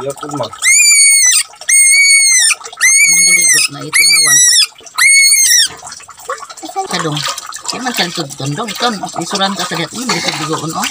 Iya po ma. Ang giligo na ito na wan. Kadong. Kaya man siya tutun dong. Ito, isuran ka sa gat mo. Dito bigoon oh.